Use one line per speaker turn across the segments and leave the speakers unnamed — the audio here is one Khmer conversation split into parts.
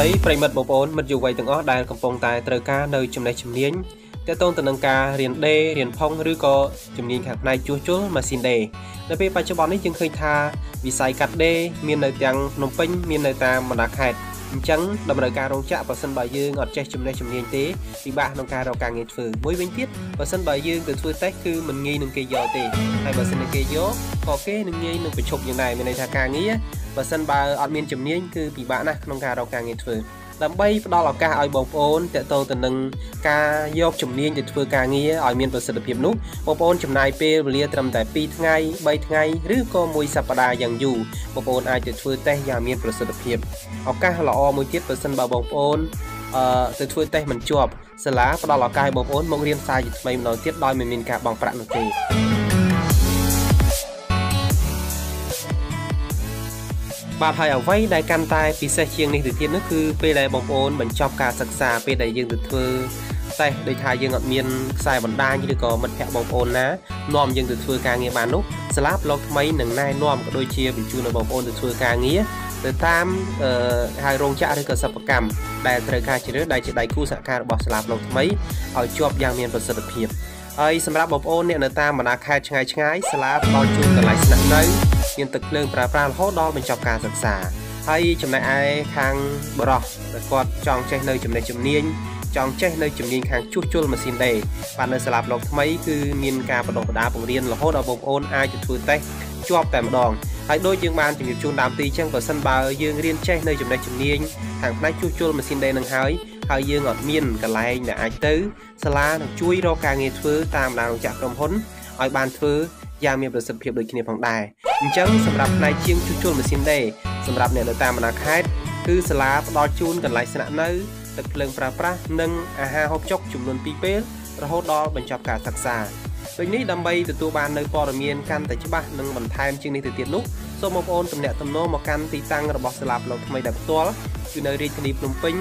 តីប្រិមិត្តបងប្អូនមិត្តយុវ័យទាំងអស់ដែលកំពុងតែត្រូវការនៅចំណេះជំនាញទាក់ទងទៅនឹងការរៀនដេររៀនផុងឬក៏ជំនាញខាងផ្នែកជួសជុលម៉ាស៊ីនដេរនៅពេលបច្ចុប្បន្ននេះយើងឃើញថាវិស័យកាត់ដេរមាននៅទាំងភ្នំពេញមាននៅតាមបណ្ដាខេត្តអញ្ចឹងតម្រូវការរោងចក្របើសិនបើយើងអត់ចេះចំណេះជំនាញទេពិបាកក្នុងការរកការងារធ្វើមួយវិញទៀតបើសិនបើយើងទៅធ្វើតេស្តគឺមិនងាយនឹងគេយកទេហើយបើសិនតែគេយកក៏គេនឹងងាយនឹងប្រឈប់យ៉ាងដែរមានន័យថាការងារ បើសិនបើអត់មានជំនាញគឺពិបាកណាស់ក្នុងការរកការងារធ្វើដើម្បីផ្ដល់ឱកាសឲ្យបងប្អូនតកតងទៅនឹងការយកជំនាញទៅធ្វើការងារឲ្យមានប្រសិទ្ធភាពនោះបងប្អូនចំណាយពេលវេលាត្រឹមតែ2ថ្ងៃ3ថ្ងៃឬក៏មួយសប្តាហ៍យ៉ាងយូរបងប្អូនអាចទៅធ្វើតេស្តយ៉ាងមានប្រសិទ្ធភាពឱកាសល្អមួយទៀតបើសិនបើបងប្អូនអឺទៅធ្វើតេស្តមិនជាប់សាលាផ្ដល់ឱកាសឲ្យបងប្អូនមករៀនសារជាថ្មីម្ដងទៀតដោយមិនមានការបង់ប្រាក់នោះទេ បាទហើយអ្វីដែលកាន់តែពិសេសជាងនេះទៅទៀតនោះគឺពេលដែលបងប្អូនបញ្ចប់ការសិក្សាពេលដែលយើងទៅធ្វើតែដូចថាយើងអត់មានខ្សែបណ្ដាញឬក៏មិត្តភ័ក្តិបងប្អូនណានាំយើងទៅធ្វើការងារបាននោះសាលាប្លុកថ្មីនឹងណែនាំក៏ដូចជាបញ្ជូនដល់បងប្អូនទៅធ្វើការងារទៅតាមហៅរោងចក្រឬក៏សិប្បកម្មដែលត្រូវការជ្រើសដែលជាដៃគូសហការរបស់សាលាប្លុកថ្មីឲ្យជាប់យ៉ាងមានប្រសិទ្ធភាពហើយសម្រាប់បងប្អូនអ្នកនៅតាមបណ្ដាខេត្តឆ្ងាយឆ្ងាយសាលាផ្ដល់ជូនកន្លែងស្នាក់នៅ មានទឹកភ្លើងប្រើប្រាស់រហូតដល់បញ្ចប់ការសិក្សាហើយចំណែកឯខាងបរោះដែលគាត់ចង់ចេះនៅចំណេះជំនាញចង់ចេះនៅជំនាញខាងជួសជុលម៉ាស៊ីនដេរបាទនៅសាលាប្លុកថ្មីគឺមានការបណ្ដុះបណ្ដាលបង្រៀនរហូតដល់បងប្អូនអាចទៅធ្វើតេស្តជាប់តែម្ដងហើយដូចយើងបានជំរាបជូនដើមទីអញ្ចឹងបើសិនបើយើងរៀនចេះនៅចំណេះជំនាញខាងផ្នែកជួសជុលម៉ាស៊ីនដេរនឹងហើយហើយយើងអត់មានកន្លែងដែលអាចទៅសាលានឹងជួយរកការងារធ្វើតាមបណ្ដារោងចក្រក្រុមហ៊ុនឲ្យបានធ្វើយ៉ាងមានប្រសិទ្ធភាពដូចគ្នាផងដែរ អញ្ចឹងសម្រាប់ផ្នែកជាងជួសជុលម៉ាស៊ីនដេរសម្រាប់អ្នកនៅតាមបណ្ដាខេត្តគឺសាលាផ្ដល់ជូនកន្លែងស្នាក់នៅទឹកភ្លើងប្រើប្រាស់និងអាហារហូបចុកចំនួន2ពេលរហូតដល់បញ្ចប់ការសិក្សាដូចនេះដើម្បីទទួលបាននៅព័ត៌មានកាន់តែច្បាស់និងបន្ថែមជាងនេះទៅទៀតនោះសូមបងប្អូនទំនាក់ទំនងមកកាន់ទីតាំងរបស់សាលាផ្លូវថ្មីដែលផ្ទាល់គឺនៅរាជធានីភ្នំពេញ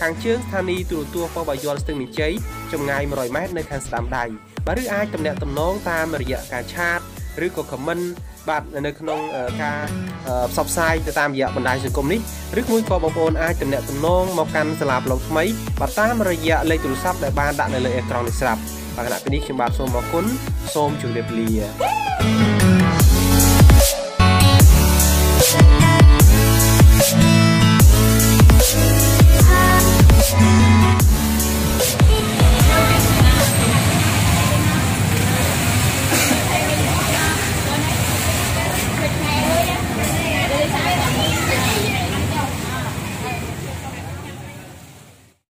ខាងជើងស្ថានីយ៍ទូរទស្សន៍ប៉ុស្តិ៍បាយ័នស្ទឹងមានជ័យចម្ងាយ100ម៉ែត្រនៅខាងស្ដាំដៃបាទឬអាចទំនាក់ទំនងតាមរយៈការឆាតឬក៏ comment បាទនៅក្នុងការផ្សព្វផ្សាយទៅតាមរយៈបណ្ដាញសង្គមនេះឬមួយក៏បងប្អូនអាចទំនាក់ទំនងមកកាន់សាលាប្លុកថ្មីបាទតាមរយៈលេខទូរស័ព្ទដែលបានដាក់នៅលើអេក្រង់នេះស្រាប់បាទគណៈពេលនេះខ្ញុំបាទសូមអរគុណសូមជម្រាបលា